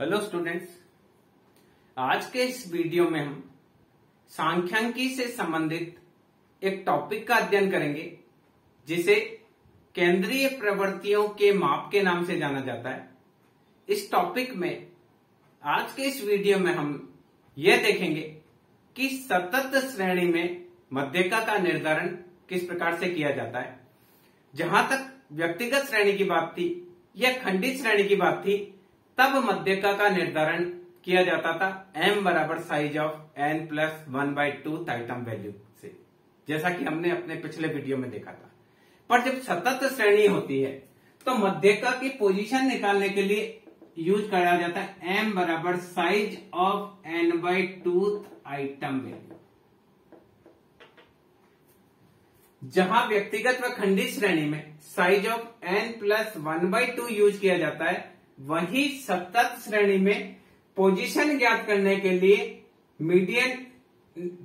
Hello students, आज के इस वीडियो में हम सांख्यांकी से संबंधित एक टॉपिक का अध्ययन करेंगे, जिसे केंद्रीय प्रवृत्तियों के माप के नाम से जाना जाता है। इस टॉपिक में, आज के इस वीडियो में हम यह देखेंगे कि सतत श्रेणी में मध्यका का निर्धारण किस प्रकार से किया जाता है। जहाँ तक व्यक्तिगत श्रेणी की बात थी या खंडित श्रेणी की बात थी तब मध्यका का निर्धारण किया जाता था m बराबर size of n plus one by two item value से, जैसा कि हमने अपने पिछले वीडियो में देखा था। पर जब सतत श्रेणी होती है तो मध्यका की पोजीशन निकालने के लिए यूज़ करा जाता है m बराबर size of n by two item value जहाँ व्यक्तिगत व खंडित श्रेणी में size of n plus one by two use किया जाता है वही सतत श्रेणी में पोजीशन ज्ञात करने के लिए मीडियन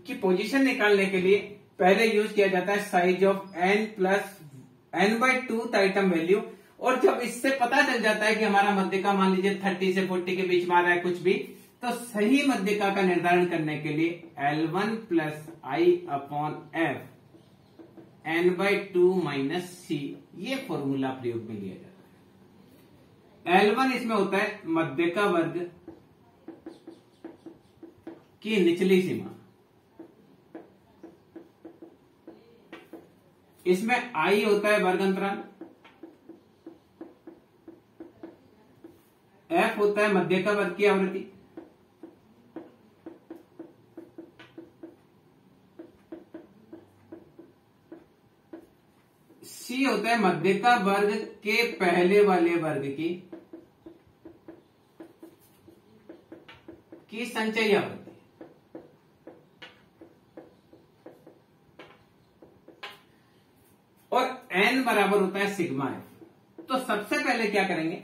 की पोजीशन निकालने के लिए पहले यूज़ किया जाता है size of n plus n by two item value और जब इससे पता चल जाता है कि हमारा मध्यका मान लीजिए थर्टी से फोर्टी के बीच में आ रहा है कुछ भी तो सही मध्यका का निर्धारण करने के लिए L one plus i upon F N by two minus C ये फॉर्मूला प्रयोग में लिया जाता है। एल वन इसमें होता है मध्यका वर्ग की निचली सीमा। इसमें आई होता है वर्ग अंतराल एफ़ होता है मध्यका वर्ग की आवृत्ति। सी होता है मध्यका वर्ग के पहले वाले वर्ग की। की संचय और n बराबर होता है सिग्मा एफ़ तो सबसे पहले क्या करेंगे?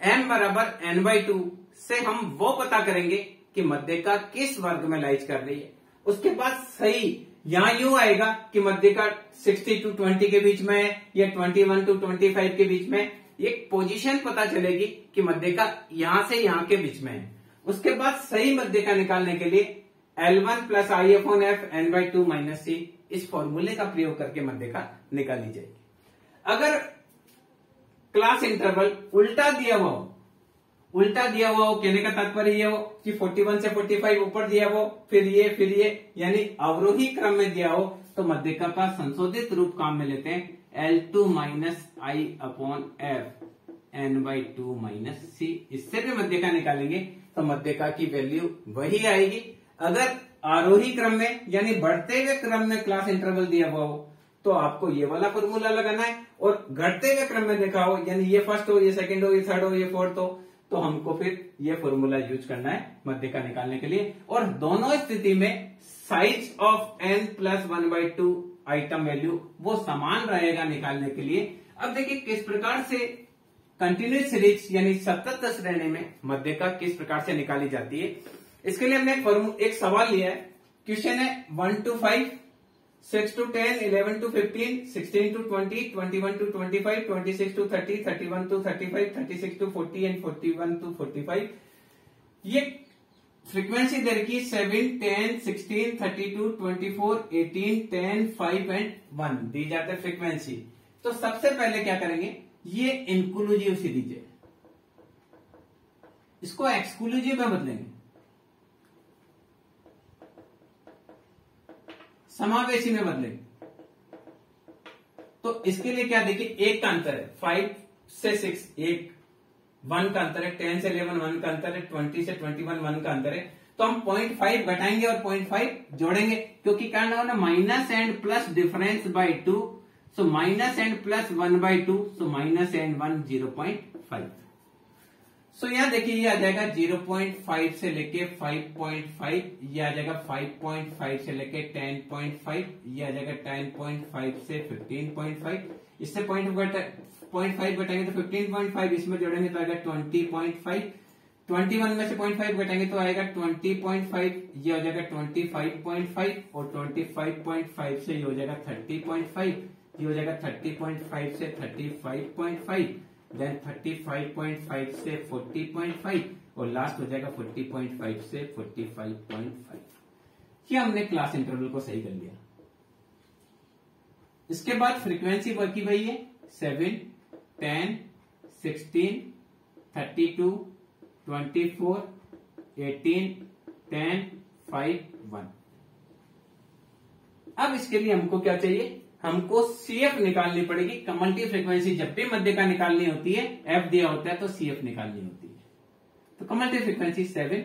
m बराबर एन बाई टू से हम वो पता करेंगे कि मध्यका किस वर्ग में लाइज कर रही है। उसके बाद सही यहाँ यू आएगा कि मध्यका 60 टू 20 के बीच में है, या 21 टू 25 के बीच में एक पोजीशन पता चलेगी कि मध्यका यहाँ से यहाँ के बीच में है। उसके बाद सही मध्यका निकालने के लिए L1 one plus I F on F N by two minus C इस फॉर्मूले का प्रयोग करके मध्यका निकाली जाएगी। अगर क्लास इंटरवल उल्टा दिया हुआ हो, उल्टा दिया हुआ हो, कहने का तात्पर्य ये हो कि 41 से 45 ऊपर दिया हो, फिर ये फिर ये, यानी अवरोही क्रम में दिया हो तो मध्यका का संशोधित रूप काम में लेते हैं L two minus I upon F N by two minus C इससे भी मध्यका निकालेंगे। तो मध्यका की वैल्यू वही आएगी। अगर आरोही क्रम में, यानी बढ़ते हुए क्रम में क्लास इंटरवल दिया हुआ हो तो आपको ये वाला फॉर्मूला लगाना है और घटते हुए क्रम में देखा हो, यानी ये फ़र्स्ट हो, ये सेकंड हो, ये थर्ड हो, ये फोर्थ हो तो हमको फिर ये फॉर्मूला यूज़ करना है मध्यका निकालने के लिए। और दोनों स्थिति में size of N plus one by two item value वो समान रहेगा निकालने के लिए। अब देखिए किस प्रकार से कंटिन्यूस सीरीज़ यानी सतत श्रेणी में मध्यका किस प्रकार से निकाली जाती है? इसके लिए हमने एक, एक सवाल लिया है। क्वेश्चन है one to five six to ten eleven to fifteen sixteen to twenty twenty one to twenty five twenty six to thirty thirty one to thirty five thirty six to forty and forty one to forty five ये frequency दे रखी seven ten sixteen thirty two twenty four eighteen ten five and one दी जाते frequency तो सबसे पहले क्या करेंगे? ये इंक्लूजिव सीरीज़ है। इसको एक्सक्लूजिव में बदलेंगे। समावेशी में बदलेंगे। तो इसके लिए क्या देखिए, एक का अंतर है। फाइव से सिक्स एक वन का अंतर है। टेन से इलेवन वन का अंतर है। ट्वेंटी से ट्वेंटी वन वन का अंतर है। तो हम पॉइंट फाइव घटाएँगे और पॉइंट फाइव जोड़ेंगे, क्योंकि क्या होना minus and plus difference by two so minus and plus one by two so minus and one zero point five so यहाँ देखिए, ये आ जाएगा 0.5 से लेके 5.5 ये आ जाएगा 5.5 से लेके 10.5 ये आ जाएगा 10.5 से 15.5 इससे पॉइंट पॉइंट फाइव घटाएँगे तो 15.5 इसमें जोड़ेंगे तो आएगा 20.5 21 में से 0.5 घटाएँगे तो आएगा 20.5 ये हो जाएगा 25.5 और 25.5 से ये हो जाएगा 30.5 ये हो जाएगा 30.5 से 35.5 देन 35.5 से 40.5 और लास्ट हो जाएगा 40.5 से 45.5 ये हमने क्लास इंटरवल को सही कर लिया। इसके बाद फ्रीक्वेंसी वर्क की वही है seven ten sixteen thirty two twenty four eighteen ten five one अब इसके लिए हमको क्या चाहिए? हमको सीएफ निकालनी पड़ेगी कमल्टी फ्रीक्वेंसी जब भी मध्य का निकालनी होती है एफ़ दिया होता है तो सीएफ निकालनी होती है। तो कमल्टी फ्रीक्वेंसी सेवन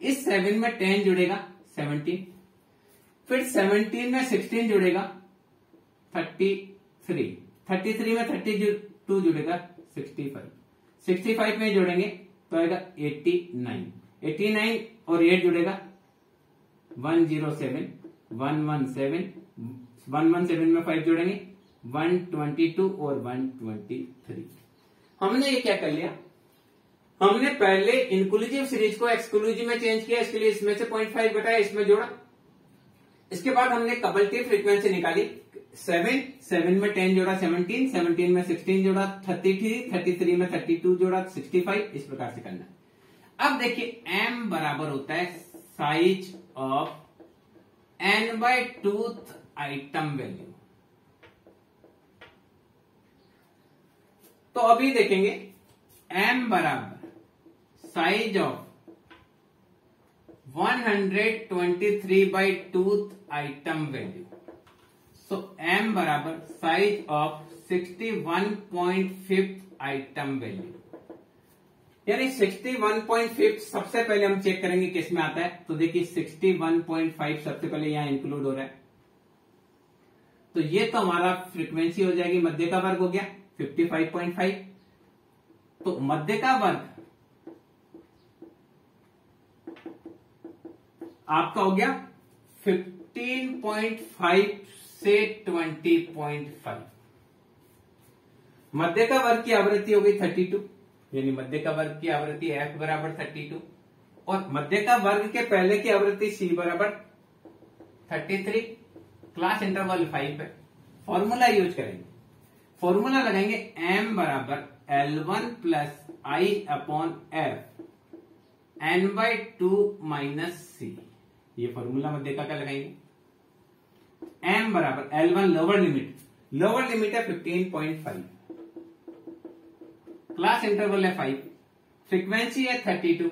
इस सेवन में टेन जुड़ेगा सेवनटीन फिर सेवनटीन में सिक्सटीन जुड़ेगा थर्टी थ्री थर्टी थ्री में थर्टी टू जुड़ेगा सिक्सटी फाइव सिक्सटी फाइव में जोड़ेंगे तो आएगा एट्टी नाइन एट्टी नाइन और एट जुड़ेगा one zero seven one one seven one one seven में फाइव जोड़ेंगे, वन ट्वेंटी टू और वन ट्वेंटी थ्री। हमने ये क्या कर लिया? हमने पहले इंक्लूसिव सीरीज़ को एक्सक्लूसिव में चेंज किया, इसके लिए इसमें से पॉइंट फाइव घटाया, इसमें जोड़ा। इसके बाद हमने कबल्टिव फ्रीक्वेंसी निकाली। सेवन सेवन में टेन जोड़ा सेवनटीन सेवनटीन में सिक्सटीन जोड़ा थर्टी थ्री थर्टी थ्री में थर्टी टू जोड़ा सिक्सटी फाइव इस प्रकार से करना। अब देखिए एम बराबर होता है size of N by twoth item value. तो अभी देखेंगे एम बराबर size of 123 by twoth item value so M बराबर साइज़ ऑफ़ 61.5 आइटम वैल्यू यानी 61.5 सबसे पहले हम चेक करेंगे किसमें आता है। तो देखिए 61.5 सबसे पहले यहाँ इंक्लूड हो रहा है। तो ये तो हमारा फ्रीक्वेंसी हो जाएगी, मध्य का वर्ग हो गया 55.5 तो मध्य का वर्ग आपका हो गया 15.5 से 20.5 मध्य का वर्ग की आवृत्ति हो गई 32 यानी मध्य का वर्ग की आवृत्ति एफ़ बराबर 32 और मध्य का वर्ग के पहले की आवृत्ति सी बराबर 33 क्लास इंटरवल फाइव है। फॉर्मूला यूज़ करेंगे। फॉर्मूला लगाएँगे एम बराबर L one plus I upon F N by two minus C ये फॉर्मूला मध्य का क्या लगाएँगे? एम बराबर L one lower limit lower limit है fifteen point five class interval है फाइव फ्रीक्वेंसी है thirty two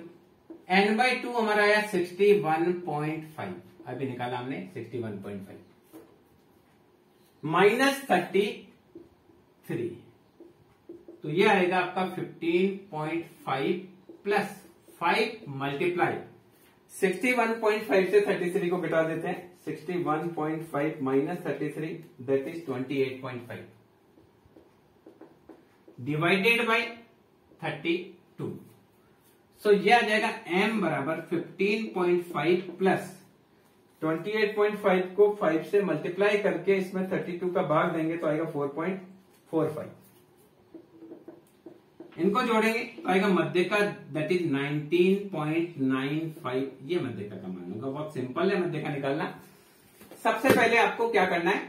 N by two हमारा आया सिक्सटी वन पॉइंट फाइव अभी निकाला हमने sixty one point five minus thirty three. तो ये आएगा आपका fifteen point five plus five multiply. Sixty one point five से थर्टी थ्री को घटा देते हैं। Sixty one point five minus thirty three, that is twenty eight point five. Divided by thirty two. So यह आ जाएगा एम बराबर fifteen point five plus 28.5 को 5 से मल्टीप्लाई करके इसमें 32 का भाग देंगे तो आएगा 4.45 इनको जोड़ेंगे तो आएगा मध्य का दैट इज़ 19.95 ये मध्य का मान होगा, बहुत सिंपल है मध्य का निकालना। सबसे पहले आपको क्या करना है?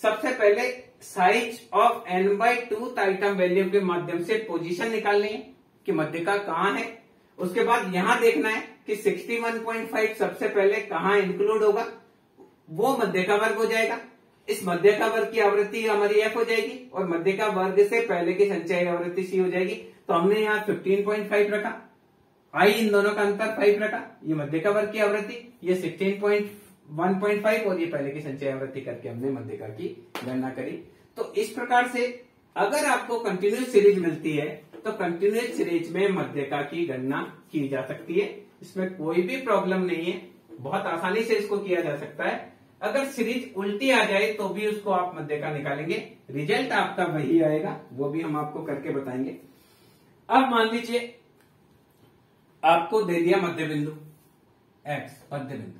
सबसे पहले size of N by two item value के माध्यम से पोजीशन निकालनी है कि मध्य का कहाँ है? उसके बाद यहाँ देखना है कि 61.5 सबसे पहले कहाँ इंक्लूड होगा? वो मध्य का वर्ग हो जाएगा। इस मध्य का वर्ग की आवृत्ति हमारी एफ़ हो जाएगी और मध्य का वर्ग से पहले की संचय आवृत्ति सी हो जाएगी। तो हमने यहाँ 15.5 रखा। आई इन दोनों का अंतर फाइव रखा। ये मध्य का वर्ग की आवृत्ति, ये 16.1.5 और ये पहले की संचय आवृत्ति करके हमने मध्य का की गणना करी। तो इस प्रकार से अगर आपको कंटिन्यूस सीरीज़ मिलती है तो कंटिन्यूस सीरीज़ में मध्यका की गणना की जा सकती है। इसमें कोई भी प्रॉब्लम नहीं है। बहुत आसानी से इसको किया जा सकता है। अगर सीरीज़ उल्टी आ जाए तो भी उसको आप मध्यका निकालेंगे। रिज़ल्ट आपका वही आएगा। वो भी हम आपको करके बताएँगे। अब मान लीजिए, आपको दे दिया मध्य बिंदु एक्स मध्य बिंदु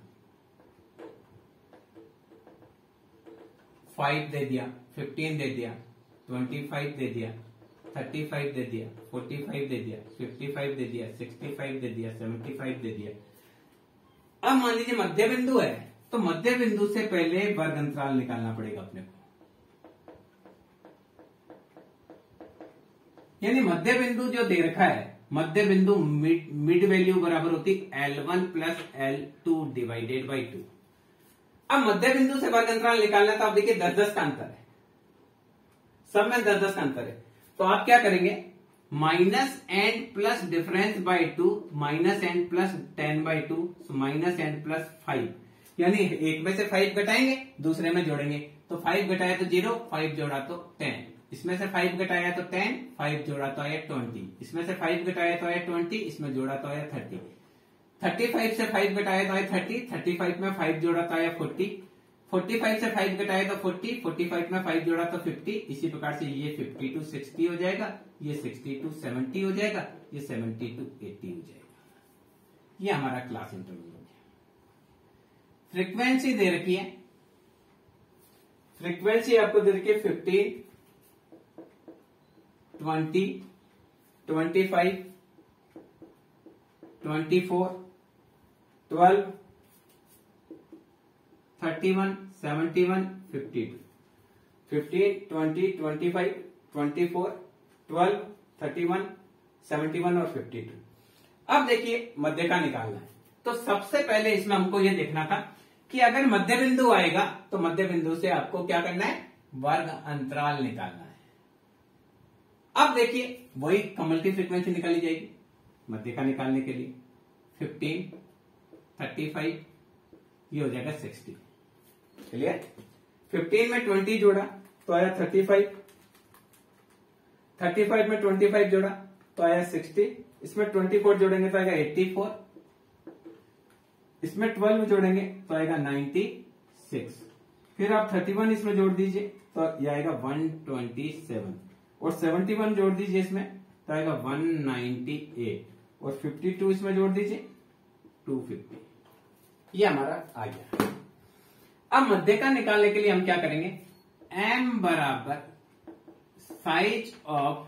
फाइव दे दिया फिफ्टीन दे दिया ट्वेंटी फाइव दे दिया। थर्टी फाइव दे दिया फोर्टी फाइव दे दिया फिफ्टी फाइव दे दिया सिक्सटी फाइव दे दिया सेवेंटी फाइव दे दिया। अब मान लीजिए मध्य बिंदु है तो मध्य बिंदु से पहले वर्ग अंतराल निकालना पड़ेगा अपने को। यानी मध्य बिंदु जो दे रखा है, मध्य बिंदु मिड वैल्यू बराबर होती L one plus L two divided by two अब मध्य बिंदु से वर्ग अंतराल निकालना तो आप देखिए दस दस का अंतर है। सब में दस दस का अंतर है। तो आप क्या करेंगे? Minus N plus difference by two minus N plus ten by two minus N plus five यानी एक में से फाइव घटाएँगे, दूसरे में जोड़ेंगे। तो फाइव घटाया तो ज़ीरो फाइव जोड़ा तो टेन इसमें से फाइव घटाया तो टेन फाइव जोड़ा तो आया ट्वेंटी इसमें से फाइव घटाया तो आया ट्वेंटी इसमें जोड़ा तो आया थर्टी थर्टी फाइव से फाइव घटाया तो आया थर्टी थर्टी फाइव में फाइव जोड़ा तो आया फोर्टी फोर्टी फाइव से फाइव घटाया तो फोर्टी फोर्टी फाइव में फाइव जोड़ा तो फिफ्टी, इसी प्रकार से ये फिफ्टी टू सिक्सटी हो जाएगा, ये सिक्सटी टू सेवेंटी हो जाएगा, ये सेवेंटी टू एट्टी हो जाएगा। ये हमारा क्लास इंटरवल हो। गया फ्रीक्वेंसी दे रखी है। फ्रीक्वेंसी आपको दे रखी है fifteen twenty twenty five twenty four twelve thirty one seventy one fifty two fifteen twenty twenty five twenty four twelve thirty one seventy one और फिफ्टी टू अब देखिए मध्य का निकालना है। तो सबसे पहले इसमें हमको यह देखना था कि अगर मध्य बिंदु आएगा तो मध्य बिंदु से आपको क्या करना है? वर्ग अंतराल निकालना है। अब देखिए, वही कमल्टी फ्रीक्वेंसी निकाली जाएगी मध्य का निकालने के लिए। फिफ्टीन थर्टी फाइव ये हो जाएगा सिक्सटी क्लियर फिफ्टीन में ट्वेंटी जोड़ा तो आया थर्टी फाइव थर्टी फाइव में ट्वेंटी फाइव जोड़ा तो आया सिक्सटी इसमें ट्वेंटी फोर जोड़ेंगे तो आएगा एट्टी फोर इसमें ट्वेल्व जोड़ेंगे तो आएगा नाइन्टी सिक्स फिर आप थर्टी वन इसमें जोड़ दीजिए तो ये आएगा वन ट्वेंटी सेवन और सेवेंटी वन जोड़ दीजिए इसमें तो आएगा वन नाइन्टी एट और फिफ्टी टू इसमें जोड़ दीजिए टू फिफ्टी ये हमारा आ गया। अब मध्य का निकालने के लिए हम क्या करेंगे? M बराबर size of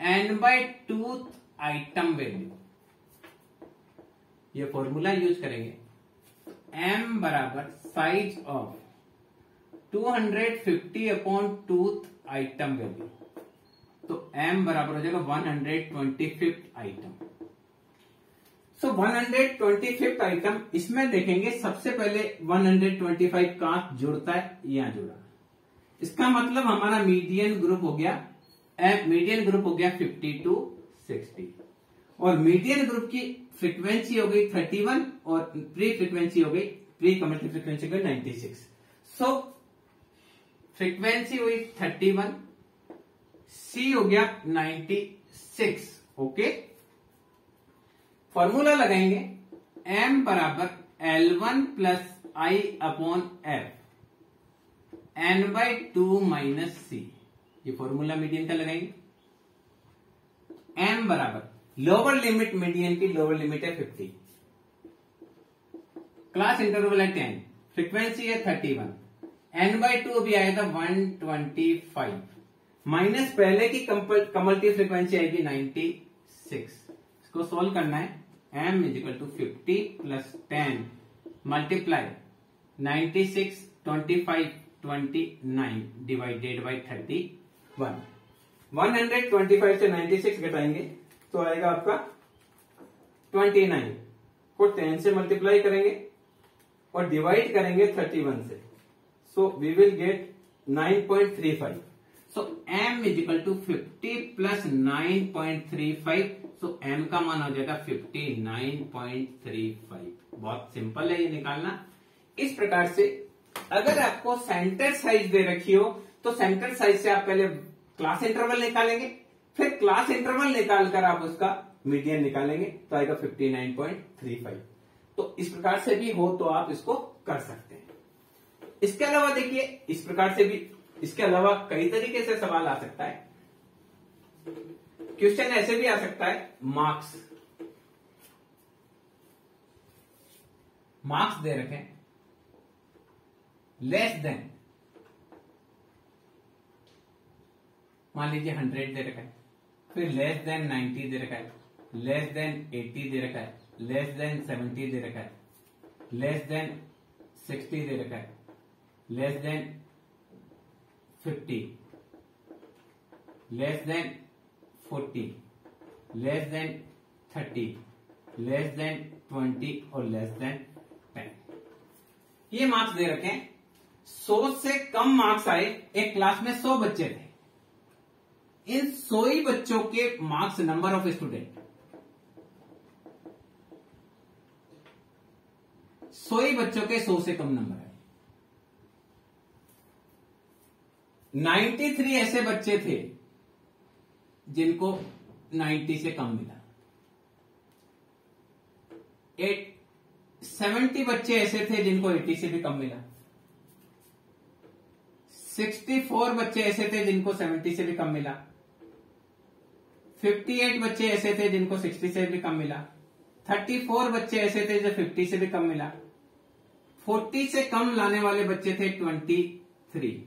n by twoth item value ये फॉर्मूला यूज़ करेंगे। M बराबर size of 250 upon twoth item value तो m बराबर हो जाएगा 125 आइटम सो so, 125 आइटम इसमें देखेंगे सबसे पहले 125 का जुड़ता है? यहाँ जुड़ा। इसका मतलब हमारा मीडियन ग्रुप हो गया मीडियन ग्रुप हो गया 50 टू 60 और मीडियन ग्रुप की फ्रीक्वेंसी हो गई 31 और प्री फ्रीक्वेंसी हो गई प्री कमर्शियल फ्रीक्वेंसी हो गई 96 सो फ्रीक्वेंसी हुई 31 सी हो गया 96 ओके फॉर्मूला लगाएँगे m बराबर L one plus I upon F N by two minus C ये फॉर्मूला मीडियन का लगाएँगे। m बराबर लोअर लिमिट मीडियन की लोअर लिमिट है 50 क्लास इंटरवल है टेन फ्रीक्वेंसी है 31 एन बाई टू अभी आएगा 125 माइनस पहले की कमल्टी फ्रीक्वेंसी आएगी 96 इसको सोल्व करना है। M ninety six twenty five twenty nine divided by thirty one one hundred twenty five से नाइन्टी सिक्स घटाएँगे तो आएगा आपका ट्वेंटी नाइन को टेन से मल्टीप्लाई करेंगे और डिवाइड करेंगे थर्टी वन से. So we will get nine point three five so m is equal to fifty plus nine point three five so m का मान हो जाएगा fifty nine point three five बहुत सिंपल है ये निकालना। इस प्रकार से अगर आपको सेंटर साइज़ दे रखी हो तो सेंटर साइज़ से आप पहले क्लास इंटरवल निकालेंगे, फिर क्लास इंटरवल निकालकर आप उसका मीडियन निकालेंगे तो आएगा fifty nine point three five तो इस प्रकार से भी हो तो आप इसको कर सकते हैं। इसके अलावा देखिए, इस प्रकार से भी, इसके अलावा कई तरीके से सवाल आ सकता है। क्वेश्चन ऐसे भी आ सकता है मार्क्स मार्क्स दे रखे लेस देन मान लीजिए हंड्रेड दे रखा है. फिर लेस देन नाइन्टी दे रखा है. लेस देन एट्टी दे रखा है. लेस देन सेवेंटी दे रखा है. लेस देन सिक्सटी दे रखा है. Less than fifty less than forty less than thirty less than twenty और लेस देन टेन ये मार्क्स दे रखे हैं। सौ से कम मार्क्स आए, एक क्लास में सौ बच्चे थे। इन सौ ही बच्चों के मार्क्स नंबर ऑफ़ स्टूडेंट सौ ही बच्चों के सौ से कम नंबर आए। 93 ऐसे बच्चे थे जिनको 90 से कम मिला। एट, सेवेंटी बच्चे ऐसे थे जिनको 80 से भी कम मिला। 64 बच्चे ऐसे थे जिनको 70 से भी कम मिला। 58 बच्चे ऐसे थे जिनको 60 से भी कम मिला। 34 बच्चे ऐसे थे जो 50 से भी कम मिला। 40 से कम लाने वाले बच्चे थे 23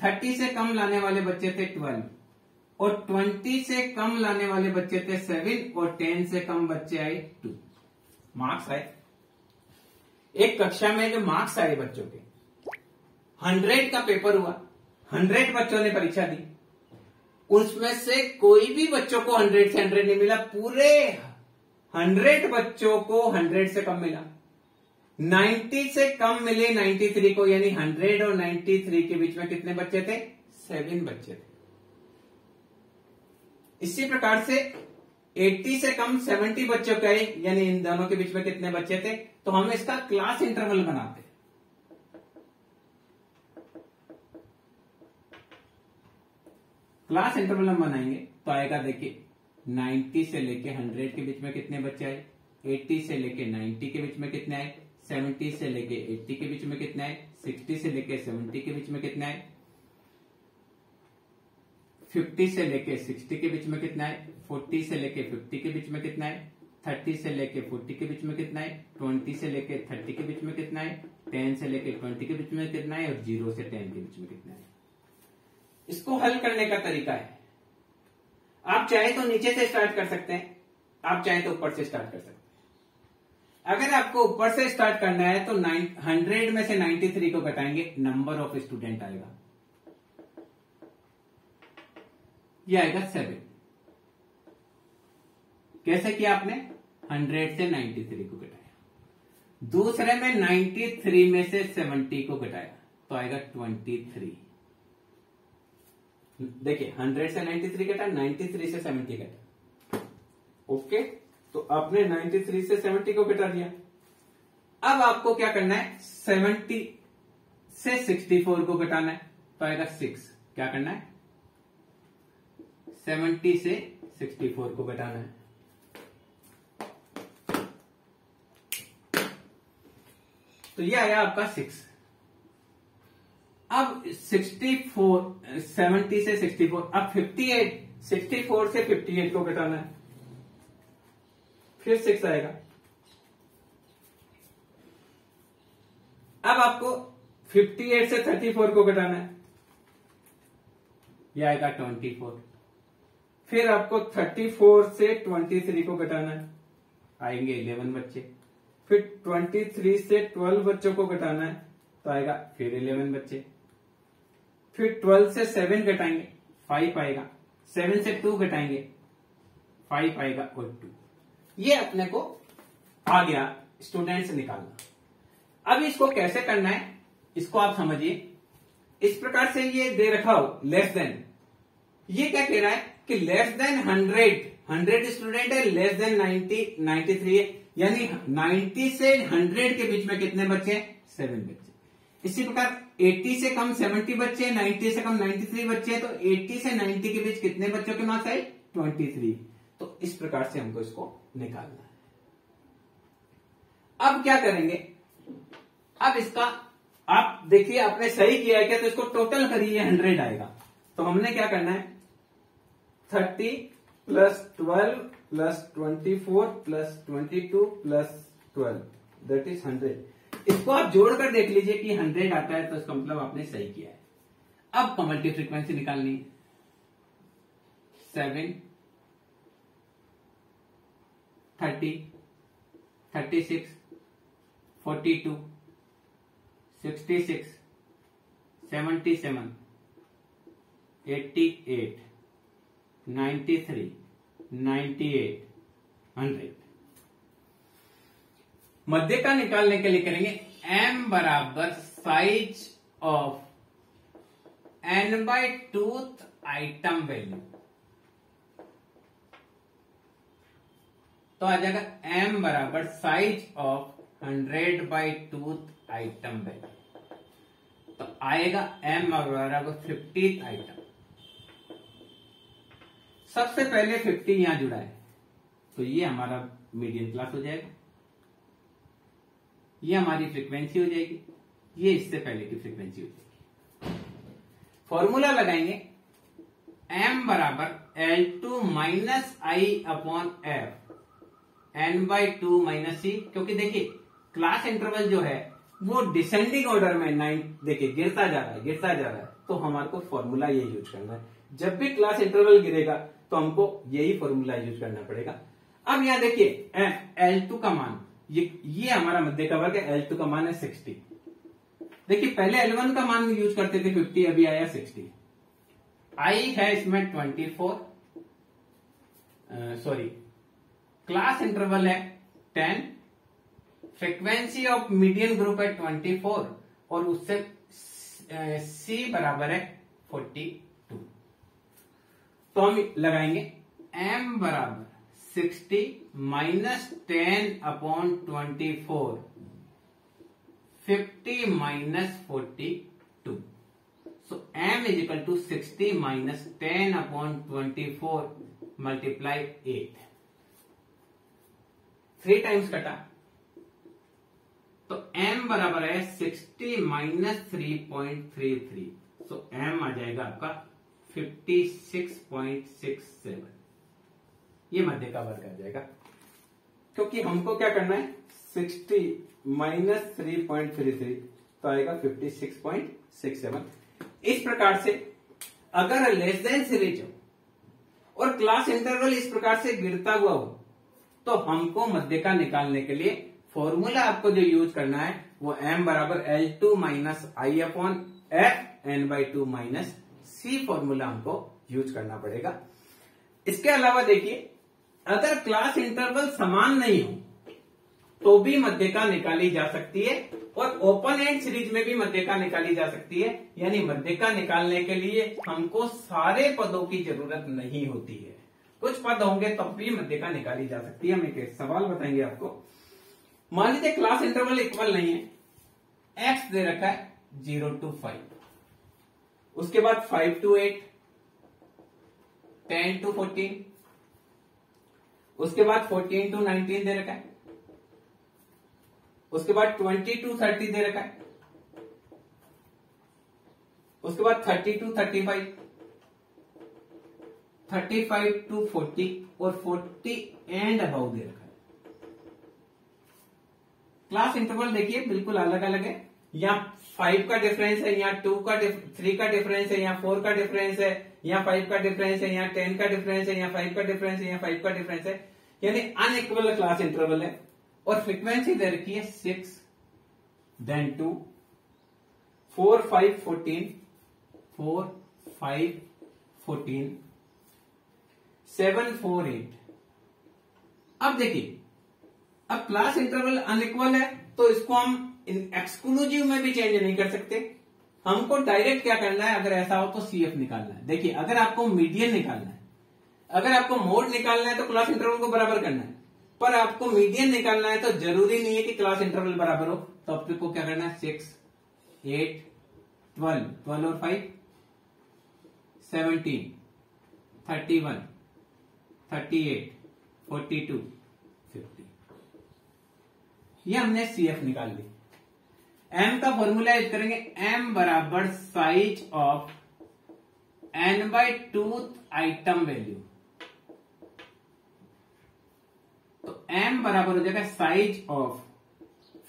30 से कम लाने वाले बच्चे थे 12 और 20 से कम लाने वाले बच्चे थे 7 और 10 से कम बच्चे आए 2 मार्क्स आए। एक कक्षा में जो मार्क्स आए बच्चों के, हंड्रेड का पेपर हुआ, हंड्रेड बच्चों ने परीक्षा दी। उसमें से कोई भी बच्चों को हंड्रेड से हंड्रेड नहीं मिला, पूरे हंड्रेड बच्चों को हंड्रेड से कम मिला। 90 से कम मिले 93 को, यानी 100 और 93 के बीच में कितने बच्चे थे? सेवन बच्चे थे। इसी प्रकार से 80 से कम 70 बच्चों के, यानी इन दोनों के बीच में कितने बच्चे थे तो हम इसका क्लास इंटरवल बनाते क्लास इंटरवल हम बनाएँगे तो आएगा देखिए 90 से लेके 100 के बीच में कितने बच्चे आए 80 से लेके 90 के बीच में कितने आए 70 से लेके 80 के बीच में कितने आए 60 से लेके 70 के बीच में कितने आए 50 से लेके 60 के बीच में कितना है? 40 से लेके 50 के बीच में कितना है? 30 से लेके 40 के बीच में कितना है? 20 से लेके 30 के बीच में कितना है? 10 से लेके 20 के बीच में कितना है? और 0 से 10 के बीच में कितना है? इसको हल करने का तरीका है। आप चाहे तो नीचे से स्टार्ट कर सकते हैं, आप चाहे तो ऊपर से स्टार्ट कर सकते हैं। अगर आपको ऊपर से स्टार्ट करना है तो हंड्रेड में से 93 को घटाएँगे नंबर ऑफ़ स्टूडेंट आएगा। ये आएगा सेवन कैसे किया आपने? हंड्रेड से नाइन्टी थ्री को घटाया। दूसरे में नाइन्टी थ्री में से सेवेंटी को घटाया तो आएगा ट्वेंटी थ्री देखिए हंड्रेड से नाइन्टी थ्री घटा नाइन्टी थ्री से सेवेंटी घटा। ओके तो आपने नाइन्टी थ्री से सेवेंटी को घटा दिया। अब आपको क्या करना है? सेवेंटी से सिक्सटी फोर को घटाना है तो आएगा सिक्स क्या करना है? सेवेंटी से सिक्सटी फोर को घटाना है। तो ये आया आपका सिक्स। अब सिक्सटी फोर, सेवेंटी से सिक्सटी फोर, अब फिफ्टी एट, सिक्सटी फोर से फिफ्टी एट को घटाना है। फिर सिक्स आएगा। अब आपको फिफ्टी एट से थर्टी फोर को घटाना है। यह आएगा ट्वेंटी फोर आपको 34 से 23 को घटाना है। आएँगे 11 बच्चे। फिर 23 से 12 बच्चों को घटाना है तो आएगा फिर 11 बच्चे। फिर 12 से 7 घटाएँगे 5 आएगा। 7 से 2 घटाएँगे 5 आएगा और 2 ये अपने को आ गया स्टूडेंट्स निकालना। अब इसको कैसे करना है, इसको आप समझिए। इस प्रकार से ये दे रखा हो लेस देन ये क्या कह रहा है? कि less than hundred hundred student है less than ninety ninety three है। यानी नाइन्टी से हंड्रेड के बीच में कितने बच्चे सेवन बच्चे। इसी प्रकार 80 से कम 70 बच्चे 90 से कम 93 बच्चे तो 80 से 90 के बीच कितने बच्चों के मार्क्स आए? 23 तो इस प्रकार से हमको इसको निकालना है। अब क्या करेंगे? अब इसका, आप देखिए, आपने सही किया है क्या? तो इसको टोटल करिए हंड्रेड आएगा। तो हमने क्या करना है? Thirty plus twelve plus twenty four plus twenty two plus twelve. That is hundred इसको आप जोड़कर देख लीजिए कि हंड्रेड आता है तो इसका मतलब आपने सही किया है। अब कमल की फ्रीक्वेंसी निकालनी seven thirty thirty six forty two sixty six seventy seven eighty eight ninety three ninety eight hundred मध्य का निकालने के लिए करेंगे m बराबर size of n by twoth item value तो आ जाएगा m बराबर size of hundred by twoth item value तो आएगा m बराबर फिफ्टी आइटम सबसे पहले फिफ्टी यहाँ जुड़ा है। तो ये हमारा मीडियम क्लास हो जाएगा। ये हमारी फ्रीक्वेंसी हो जाएगी। ये इससे पहले की फ्रीक्वेंसी हो जाएगी। फॉर्मूला लगाएँगे। m बराबर L two minus I upon F N by two minus C क्योंकि देखिए क्लास इंटरवल जो है, वो डिसेंडिंग ऑर्डर में नाइन देखिए, गिरता जा रहा है, गिरता जा रहा है। तो हमारे को फॉर्मूला ये यूज़ करना है। जब भी क्लास इंटरवल गिरेगा तो हमको यही फॉर्मूला यूज़ करना पड़ेगा। अब यहाँ देखिए एल टू का मान। ये ये हमारा मध्य का वर्ग है एल टू का मान है सिक्सटी देखिए, पहले एल वन का मान यूज़ करते थे फिफ्टी अभी आया सिक्सटी आई है इसमें twenty four sorry class interval है ten frequency of medium group है ट्वेंटी फोर और उससे सी बराबर है फोर्टी तो हम लगाएँगे? एम बराबर sixty minus ten upon twenty four fifty minus forty two so M is equal to sixty minus ten upon twenty four multiply eight three times कटा। तो m बराबर है sixty minus three point three three so m आ जाएगा आपका fifty six point six seven ये मध्य का वर्ग आ जाएगा। क्योंकि हमको क्या करना है? Sixty minus three point three three तो आएगा fifty six point six seven इस प्रकार से अगर लेस देन सीरीज़ हो और क्लास इंटरवल इस प्रकार से गिरता हुआ हो तो हमको मध्य का निकालने के लिए फॉर्मूला आपको जो यूज़ करना है, वो m बराबर L two minus I upon F N by two minus C formula हमको यूज़ करना पड़ेगा। इसके अलावा देखिए, अगर क्लास इंटरवल समान नहीं हो तो भी मध्यका निकाली जा सकती है और ओपन एंड सीरीज़ में भी मध्यका निकाली जा सकती है। यानी मध्यका निकालने के लिए हमको सारे पदों की ज़रूरत नहीं होती है। कुछ पद होंगे तब भी मध्यका निकाली जा सकती है। हम एक सवाल बताएँगे आपको। मान लीजिए क्लास इंटरवल इक्वल नहीं है। एक्स दे रखा है ज़ीरो टू फाइव। उसके बाद five to eight ten to fourteen उसके बाद फोर्टीन टू नाइनटीन दे रखा है, उसके बाद ट्वेंटी टू थर्टी दे रखा है, उसके बाद thirty to thirty five thirty five to forty और फोर्टी एंड अबाउ दे रखा है। क्लास इंटरवल देखिए, बिल्कुल अलग अलग है। यहाँ फाइव का डिफरेंस है, यहाँ टू का थ्री का डिफरेंस है, यहाँ फोर का डिफरेंस है, यहाँ फाइव का डिफरेंस है, यहाँ टेन का डिफरेंस है, यहाँ फाइव का डिफरेंस है, यहाँ फाइव का डिफरेंस है। यानी अनइक्वल क्लास इंटरवल है और फ्रीक्वेंसी दे रखी है six then two four five fourteen four five fourteen seven four eight अब देखिए, अब क्लास इंटरवल अनइक्वल है तो इसको हम एक्सक्लूसिव में भी चेंज नहीं कर सकते। हमको डायरेक्ट क्या करना है? अगर ऐसा हो तो सीएफ निकालना है। देखिए, अगर आपको मीडियन निकालना है, अगर आपको मोड निकालना है तो क्लास इंटरवल को बराबर करना है। पर आपको मीडियन निकालना है तो ज़रूरी नहीं है कि क्लास इंटरवल बराबर हो। तो आपको क्या करना है? सिक्स एट ट्वेल्व ट्वेल्व और five seventeen thirty one thirty eight forty two fifty ये हमने सीएफ निकाल ली। एम का फॉर्मूला यूज़ करेंगे. एम बराबर size of N by twoth item value तो एम बराबर हो जाएगा size of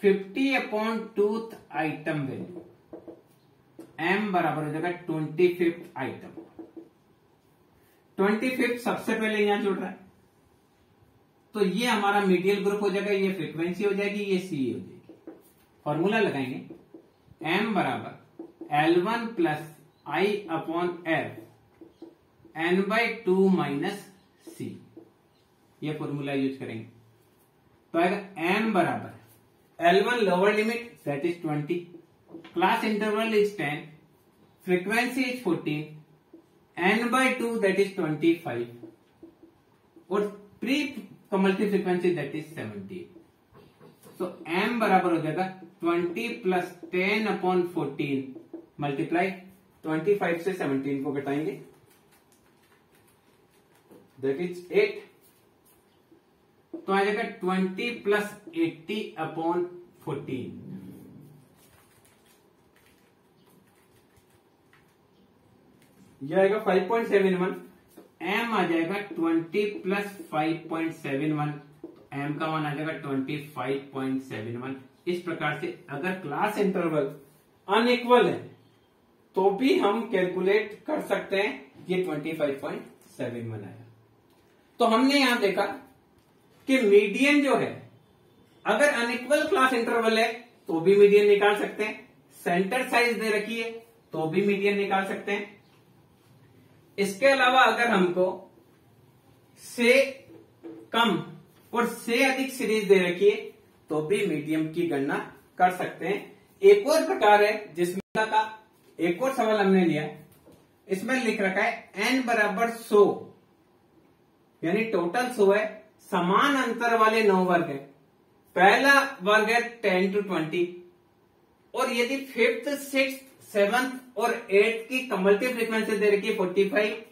50 upon twoth item value M बराबर हो जाएगा twenty fifth item twenty fifth सबसे पहले यहाँ जुड़ रहा है. तो ये हमारा मीडियल ग्रुप हो जाएगा, ये फ्रीक्वेंसी हो जाएगी, ये सी हो जाएगी. फॉर्मूला लगाएँगे. एम बराबर L one plus I upon F N by two minus C ये फॉर्मूला यूज़ करेंगे. तो आएगा एम बराबर L one lower limit that is twenty class interval is ten frequency is fourteen N by two that is twenty five और pre cumulative frequency that is seventy so M बराबर हो जाएगा twenty plus ten upon fourteen multiply twenty five से seventeen को घटाएँगे। That is eight तो आ जाएगा twenty plus eighty upon fourteen यह आएगा five point seven one M आ जाएगा twenty plus five point seven one M का मान आ जाएगा twenty five point seven one इस प्रकार से अगर क्लास इंटरवल अनइक्वल है तो भी हम कैलकुलेट कर सकते हैं ये twenty five point seven one आया। तो हमने यहाँ देखा कि मीडियन जो है, अगर अनइक्वल क्लास इंटरवल है तो भी मीडियन निकाल सकते हैं। सेंटर साइज़ दे रखी है तो भी मीडियन निकाल सकते हैं। इसके अलावा अगर हमको से कम और से अधिक सीरीज़ दे रखी है तो भी मीडियम की गणना कर सकते हैं। एक और प्रकार है, जिसमें का एक और सवाल हमने लिया। इसमें लिख रखा है एन बराबर सो, यानी टोटल सो है, समान अंतर वाले नौ वर्ग है। पहला वर्ग है टेन टू ट्वेंटी और यदि फिफ्थ सिक्स सेवंथ और एट्थ की कमल्टी फ्रीक्वेंसी दे रखी है फोर्टी फाइव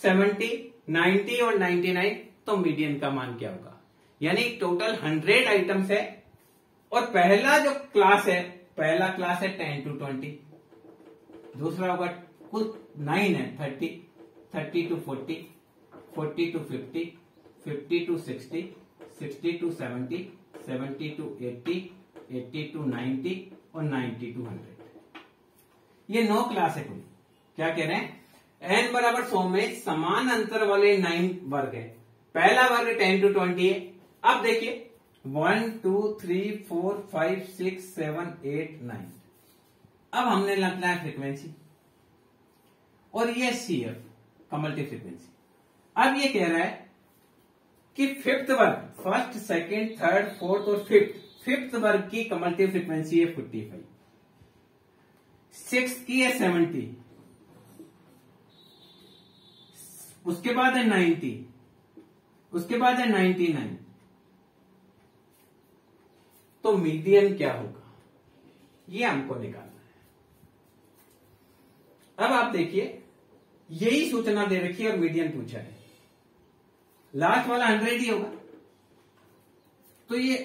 सेवेंटी नाइन्टी और नाइन्टी नाइन तो मीडियम का मान क्या होगा? यानी टोटल हंड्रेड आइटम्स है। और पहला जो क्लास है, पहला क्लास है टेन टू ट्वेंटी दूसरा होगा कुल नाइन है thirty thirty to forty forty to fifty fifty to sixty sixty to seventy seventy to eighty eighty to ninety और नाइन्टी टू हंड्रेड ये नौ क्लास है कुल। क्या कह रहे हैं? एन बराबर सौ में समान अंतर वाले नाइन वर्ग है। पहला वर्ग टेन टू ट्वेंटी है अब देखिए one two three four five six seven eight nine अब हमने लगना है फ्रीक्वेंसी और ये सी एफ़ कमल्टी फ्रीक्वेंसी अब ये कह रहा है कि फिफ्थ वर्ग फ़र्स्ट सेकेंड थर्ड फोर्थ और फिफ्थ फिफ्थ वर्ग की कमल्टी फ्रीक्वेंसी है फोर्टी फाइव सिक्स की है सेवेंटी उसके बाद है नाइन्टी उसके बाद है नाइन्टी नाइन तो मीडियन क्या होगा? ये हमको निकालना है। अब आप देखिए, यही सूचना दे रखी है और मीडियन पूछा है। लास्ट वाला हंड्रेड ही होगा। तो ये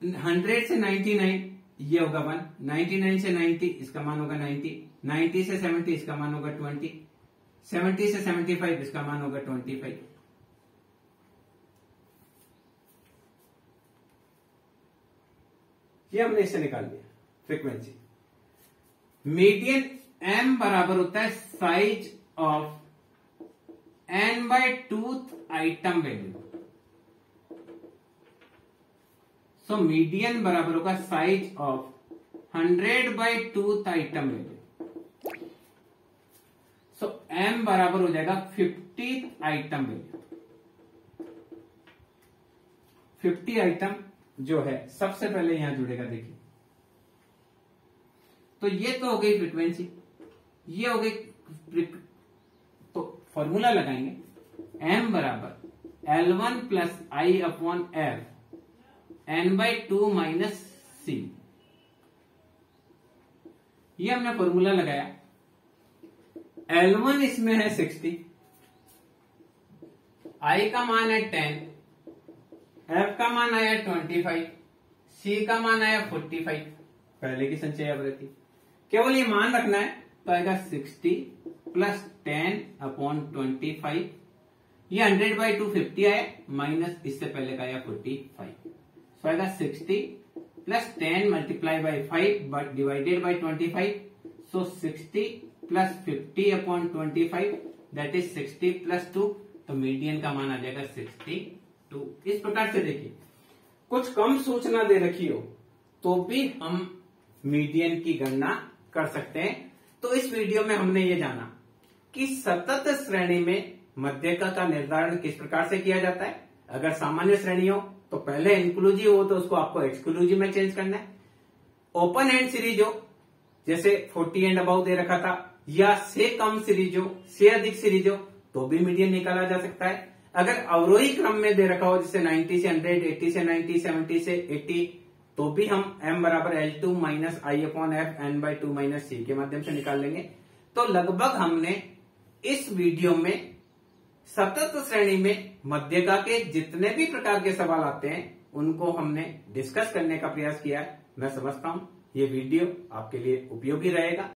हंड्रेड से नाइन्टी नाइन ये होगा वन नाइन्टी नाइन से नाइन्टी इसका मान होगा नाइन्टी नाइन्टी से सेवेंटी इसका मान होगा ट्वेंटी सेवेंटी से सेवेंटी फाइव इसका मान होगा ट्वेंटी फाइव ये हमने इसे निकाल लिया फ्रीक्वेंसी मीडियन एम बराबर होता है size of N by twoth item value so median बराबर होगा size of hundred by twoth item value so M बराबर हो जाएगा fifty item value fifty item जो है, सबसे पहले यहाँ जुड़ेगा, देखिए। तो ये तो हो गई फ्रीक्वेंसी ये हो गई तो फॉर्मूला लगाएँगे। एम बराबर L one plus I upon F N by two minus C ये हमने फॉर्मूला लगाया। एल वन इसमें है सिक्सटी आई का मान है टेन एफ़ का मान आया ट्वेंटी फाइव सी का मान आया फोर्टी फाइव पहले की संचय आवृत्ति केवल ये मान रखना है तो आएगा sixty plus ten upon twenty five ये हंड्रेड बाई टू फिफ्टी आया माइनस इससे पहले का आया फोर्टी फाइव सो आएगा sixty plus ten multiply by five but divided by twenty five so sixty plus fifty upon twenty five that is sixty plus two तो median का मान आ जाएगा सिक्सटी टू इस प्रकार से देखिए। कुछ कम सूचना दे रखी हो तो भी हम मीडियन की गणना कर सकते हैं। तो इस वीडियो में हमने ये जाना कि सतत श्रेणी में मध्यका का निर्धारण किस प्रकार से किया जाता है। अगर सामान्य श्रेणी हो तो पहले इंक्लूसिव हो तो उसको आपको एक्सक्लूसिव में चेंज करना है। ओपन एंड सीरीज़ हो, जैसे 40 एंड अबाउ दे रखा था, या से कम सीरीज़ हो, से अधिक सीरीज़ हो तो भी मीडियन निकाला जा सकता है। अगर अवरोही क्रम में दे रखा हो, जैसे 90 से 100 80 से 90 70 से 80 तो भी हम m बराबर L two minus I upon F N by two minus C के माध्यम से निकाल लेंगे। तो लगभग हमने इस वीडियो में सतत श्रेणी में मध्यका के जितने भी प्रकार के सवाल आते हैं, उनको हमने डिस्कस करने का प्रयास किया है। मैं समझता हूँ, ये वीडियो आपके लिए उपयोगी रहेगा।